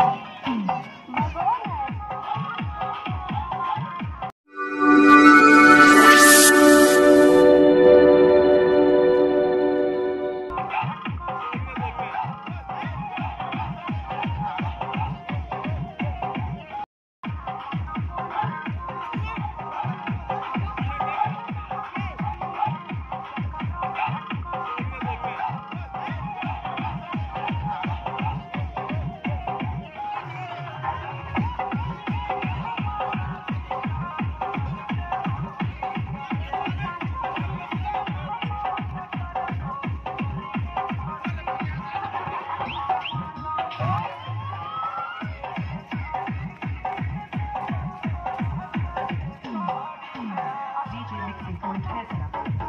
Thank make it before you get.